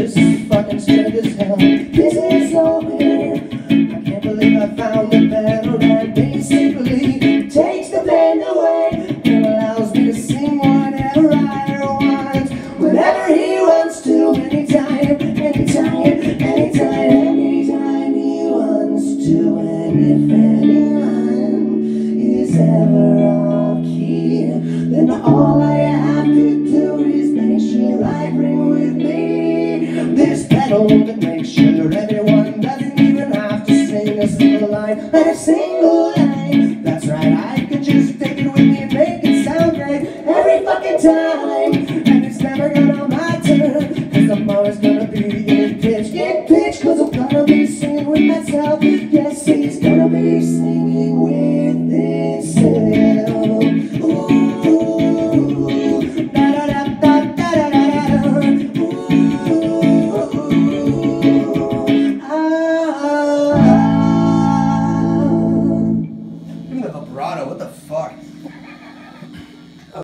This is fucking strange as hell. This is so weird. I can't believe I found a better that makes sure I bring with me this pedal to make sure everyone doesn't even have to sing a single line, a single line. That's right, I can just take it with me and make it sound great every fucking time. with myself. Yes, it's gonna be singing.